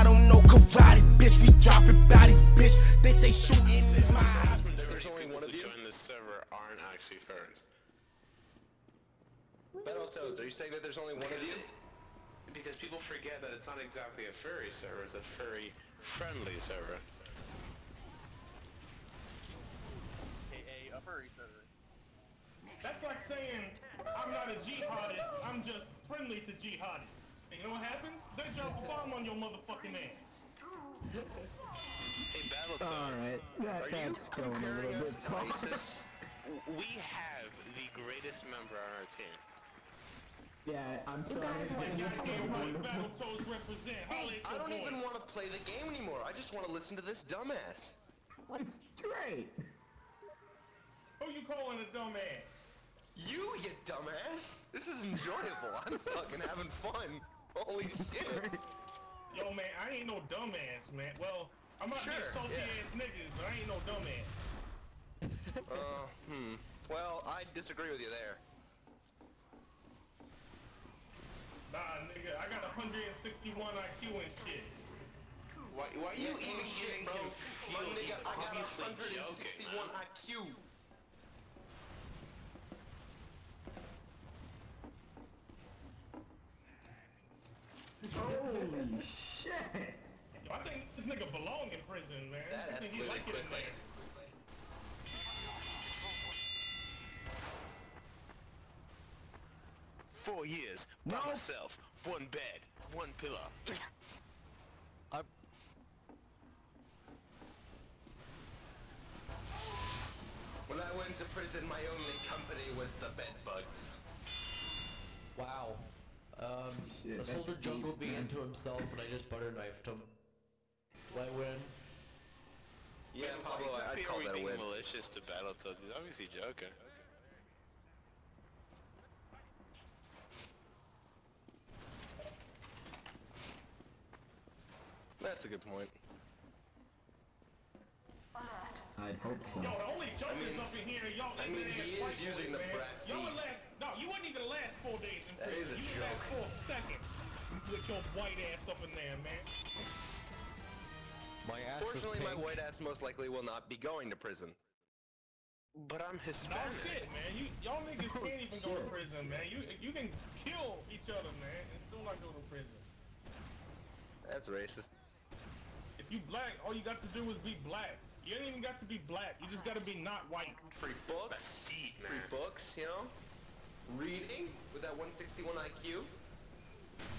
I don't know karate, bitch. We dropping bodies, bitch. They say shooting is my hobby. Server aren't actually furries. Battletoads, are you saying that there's only one of you? Because people forget that it's not exactly a furry server, it's a furry friendly server. aka a furry server. That's like saying I'm not a jihadist, I'm just friendly to jihadists. And you know what happens? They drop a bomb on your motherfucking ass. Hey, Battletoads. Alright, that, Are you that's going a little bit far. ISIS? We have the greatest member on our team. Yeah, I'm sorry. Goddamn right, Battletoads represent. Holla I don't boy. even want to play the game anymore. I just want to listen to this dumbass. It's great. Who you calling a dumbass? You, you dumbass! This is enjoyable. I'm fucking having fun. Holy shit. Yo, man, I ain't no dumbass, man. Well, I might be Sure, a salty yeah. ass nigga, but I ain't no dumbass. Uh, hmm. Well, I disagree with you there. Nah, nigga, I got 161 IQ and shit. Why, why are you, You even eat giving shit, bro. him My fuel? nigga, He's I got obviously joking. 161 man. IQ. Holy shit. Yo, I think this nigga belong in prison, man. That I think he escalated like it in there. Four years, by No. myself, one bed, one pillow. I. When I went to prison, my only company was the bed bugs. Wow. Um, Shit, the that's soldier deep, jungle being man. into himself and I just butter knifed him. Do I win? Yeah, Why Pablo, I'd exactly call are we that a being win. malicious to Battletoads? He's obviously joking. That's a good point. I'd hope so. Yo, the only jokers mean- up in here, y'all I mean, ignorant he is using the man. brass Y'all would last, no, you wouldn't even last four days in prison. is a you would last four seconds with your white ass up in there, man. My ass Fortunately, my white ass most likely will not be going to prison. But I'm No Hispanic. shit, man. You y'all niggas can't even go to prison, man. You you can kill each other, man, and still not go to prison. That's racist. If you black, all you got to do is be black. You don't even got to be black. You just got to be not white. Free books, That's deep, free books, you know? Reading with that 161 IQ.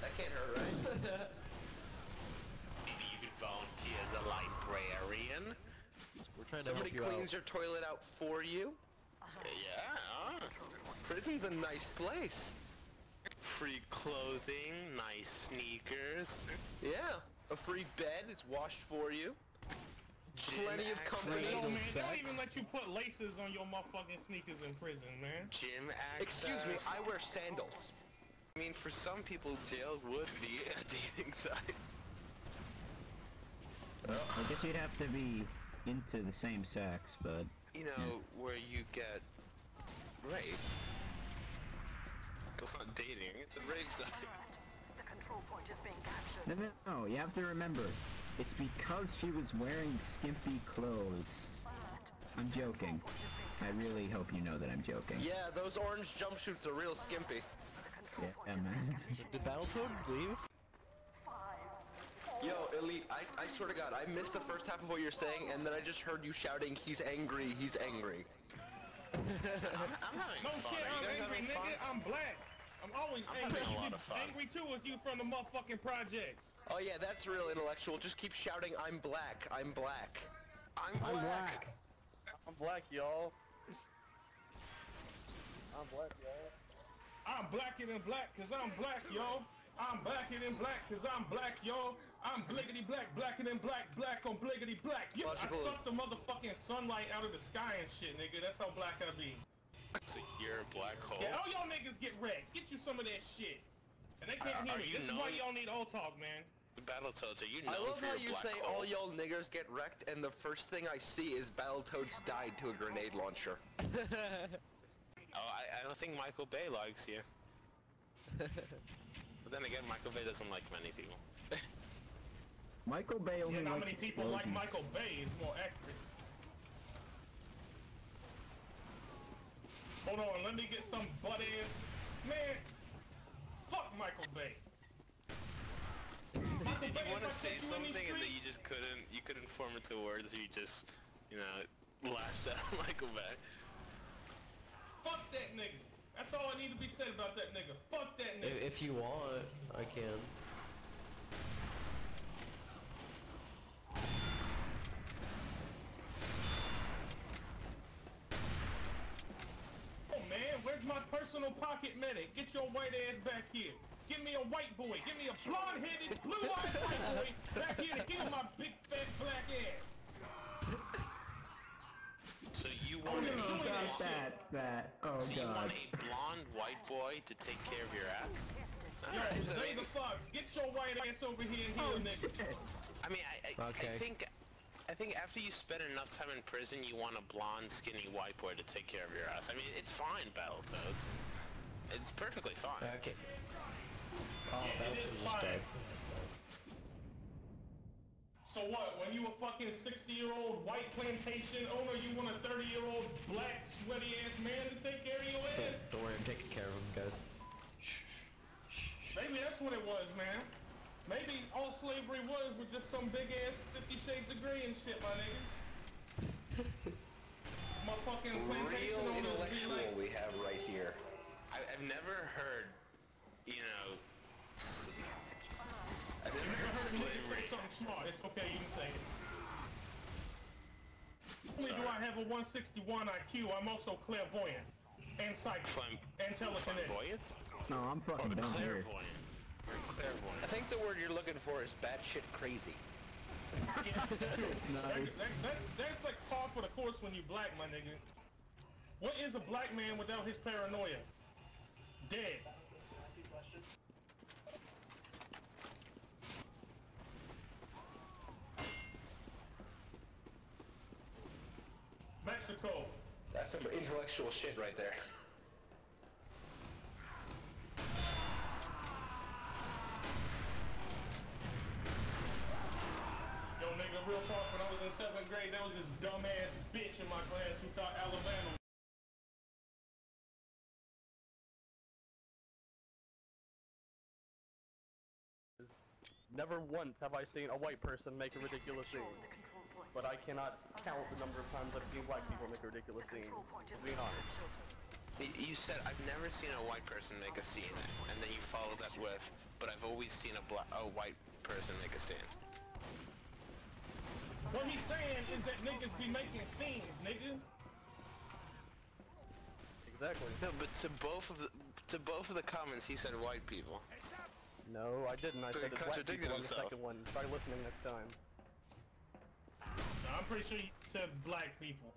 That can't hurt, right? Maybe you could volunteer as a librarian. We're trying to Somebody help you cleans out. your toilet out for you. Yeah. Uh. Prison's a nice place. Free clothing, nice sneakers. Yeah, a free bed, it's washed for you. Gym Plenty of access, company. Yo, oh, man, they don't even let you put laces on your motherfucking sneakers in prison, man. Gym access. Excuse me, I wear sandals. I mean, for some people, jail would be a dating site. I guess you'd have to be into the same sex, but You know, where you get raped. It's not dating, it's a rape site. The control point is being captured. no, no, no. You have to remember, it's because she was wearing skimpy clothes. I'm joking. I really hope you know that I'm joking. Yeah, those orange jumpsuits are real skimpy. Yeah, yeah, man. Did Battletoads leave? Yo, Elite, I, I swear to God, I missed the first half of what you're saying, and then I just heard you shouting, he's angry, he's angry. I'm, I'm having No fun. shit, I'm guys angry, having fun? nigga. I'm black. I'm always I'm angry. having a lot of fun. angry too as you from the motherfucking projects. Oh yeah, that's real intellectual. Just keep shouting, I'm black, I'm black. I'm I'm black. black. I'm black, y'all. I'm black, y'all. I'm blacker than black cause I'm black, yo. I'm blacker than black cause I'm black, yo. I'm bliggity black, blacker than black, black on bliggity black. Yo, I Logical. suck the motherfucking sunlight out of the sky and shit, nigga. That's how black I be. So you're a black hole. Yeah, all y'all niggas get wrecked. Get you some of that shit. And they can't uh, Are- hear me. you This is why known- y'all need all talk, man. Battletoads, are you known I love for how your you say hole? all y'all niggers get wrecked, and the first thing I see is Battletoads died to a grenade launcher. Oh, I, I don't think Michael Bay likes you. but then again, Michael Bay doesn't like many people. Michael Bay only Yeah, not likes many people like. Michael Bay is more accurate. Hold on, let me get some butt ass. Man, fuck Michael Bay. Michael Did Bay, you want to say catch you in these something and then you just couldn't, you couldn't form it to words, you just, you know, lashed out Michael Bay. Fuck that nigga. That's all I need to be said about that nigga. Fuck that nigga. If, if you want, I can. Oh man, where's my personal pocket medic? Get your white ass back here. Give me a white boy. Give me a blonde-headed, blue-eyed white boy back here to heal my big fat black ass. So you Oh, want no, a, no, Oh, Doing God, that that, that. Oh, so you want a blonde white boy to take care of your ass? Yo, Alright, so- Zay the Fox, get your white ass over here and oh, heal Oh, nigga. I mean, I, I, I think, I think after you spend enough time in prison, you want a blonde, skinny white boy to take care of your ass. I mean, it's fine, Battletoads. It's perfectly fine. Okay. Oh, Yeah, that it is fine. dead. So what, when you a fucking 60-year-old white plantation owner, you want a 30-year-old black sweaty-ass man to take care of your ass? Don't worry, I'm taking care of him, guys. Maybe that's what it was, man. Maybe all slavery was was just some big ass Fifty Shades of Grey and shit, my nigga. Motherfucking plantation Real owners be intellectual like, we have right here. I, I've never heard, you know, I've never never heard heard a nigga say slavery. something smart. It's okay, you can say it. Not only do I have a 161 IQ, I'm also clairvoyant and psychic Flam- and telekinetic. flamboyant? No, I'm fucking oh, done here. clairvoyant? Or clairvoyant? I think the word you're looking for is batshit crazy. Yeah, that's. Nice. That- that- that's, that's like par for the course when you black, my nigga. What is a black man without his paranoia? Dead. Mexico. That's some intellectual shit right there. Real talk, when I was in seventh grade, there was this dumbass bitch in my class who thought Alabama Never once have I seen a white person make a ridiculous scene. The control point. But I cannot count the number of times I've seen black people make a ridiculous scene. Control point is Being being honest. You said I've never seen a white person make a scene, and then you followed that with, but I've always seen a black, a white person make a scene. What he's saying is that niggas be making scenes, nigga. Exactly. No, but to both of the to both of the comments, he said white people. No, I didn't. I So said he it's black contradicted people on the himself. second one. Try listening next time. No, I'm pretty sure he said black people.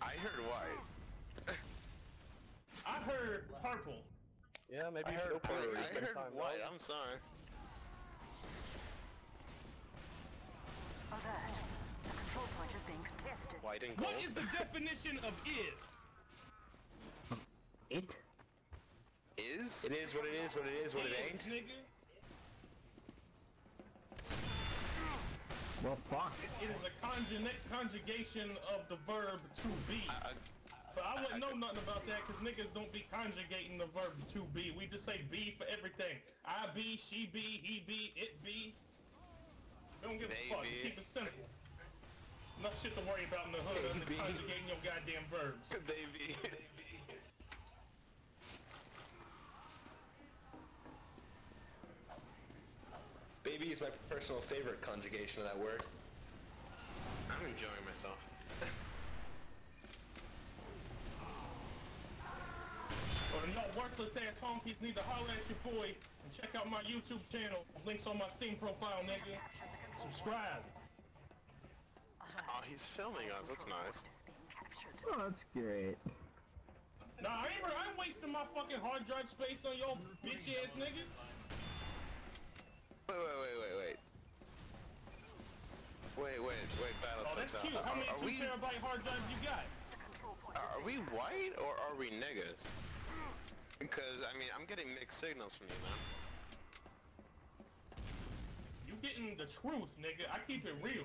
I heard white. I heard purple. Yeah, maybe I you heard go Puerto white. Rico I next heard time. white. no? I'm sorry. Alert. The control point is being contested. White and gold. What is the definition of is? It? Is? It is what it is, what it is, what it Is, ain't. nigga. Well, fuck. It, It is a conjugate conjugation of the verb to be. I, So I wouldn't know nothing about that because niggas don't be conjugating the verb to be. We just say be for everything. I be, she be, he be, it be. Don't give a fuck. Be. Keep it simple. Enough shit to worry about in the hood They other than be. conjugating your goddamn verbs. baby. Baby is my personal favorite conjugation of that word. I'm enjoying myself. Or y'all worthless ass honkies need to holler at your boy and check out my YouTube channel. Links on my Steam profile, nigga. Subscribe. Oh, he's filming us. That's nice. Is being captured. Oh, that's great. Nah, I ain't, I ain't wasting my fucking hard drive space on your bitch ass nigga. Wait, wait, wait, wait, wait. Wait, wait, wait, Battle Oh, that's cute. uh, How many are, two we, terabyte hard drives you got? The control point are we white or are we niggas? Because, I mean, I'm getting mixed signals from you, man. You getting the truth, nigga. I keep it real.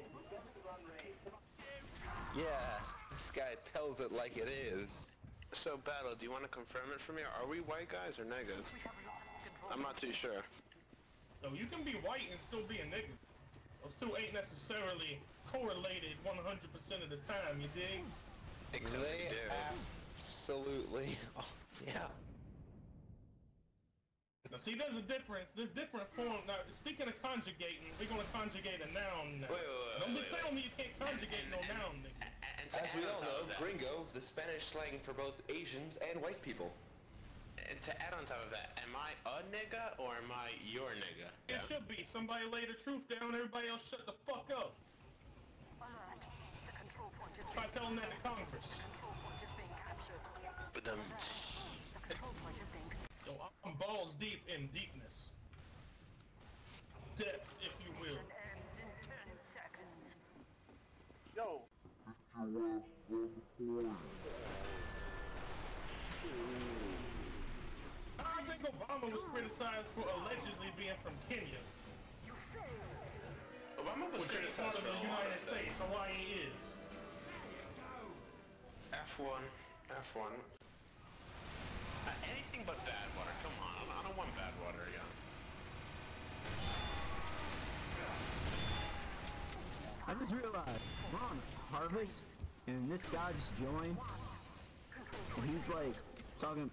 Yeah, this guy tells it like it is. So, Battle, do you want to confirm it for me? Are we white guys or niggas? I'm not too sure. So you can be white and still be a nigga. Those two ain't necessarily correlated 100% of the time, you dig? Except they absolutely. Oh, yeah. Now see, there's a difference. There's different forms. Now, speaking of conjugating, we're gonna conjugate a noun now. Wait, wait, wait, Don't be wait, telling wait. me you can't conjugate no noun, nigga. And to As we all know, that, gringo, the Spanish slang for both Asians and white people. and to add on top of that, am I a nigga or am I your nigga? It should be. Somebody lay the truth down, everybody else shut the fuck up. Alert. The control point is Try telling that to Congress. control point is being captured. But um, I'm balls deep in deepness. Depth, if you will. ends in 10 seconds. Yo, I think Obama was criticized for allegedly being from Kenya, Obama was which ain't part criticized for the a lot United States. Hawaii is. F1, F1. Uh, anything but bad water. Come on, I don't, I don't want Badwater again. I just realized we're on Harvest, and this guy just joined, and he's like talking.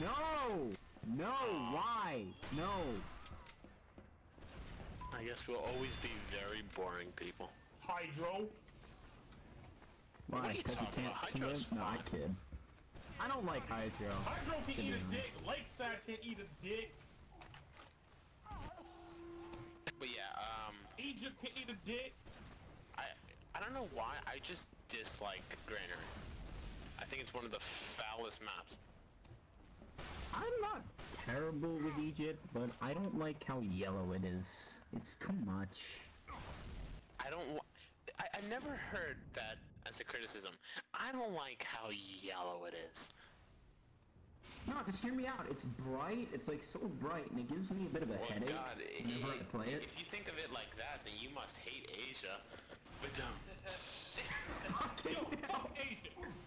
No, no, why, no? I guess we'll always be very boring people. Hydro. Why? are you Because he talking can't about? swim? Hydro's No, I kid. I don't like Hydro. Hydro can To eat a dick. Lakeside can eat a dick. But yeah, um, Egypt can eat a dick. I don't know why. I just dislike Granary. I think it's one of the foulest maps. I'm not terrible with Egypt, but I don't like how yellow it is. It's too much. I don't. I, I never heard that as a criticism. I don't like how yellow it is. No, just hear me out. It's bright. It's like so bright, and it gives me a bit of a Well, headache God, i- whenever i- I play it. if you think of it like that, then you must hate Asia. But um, Yo, fuck Asia.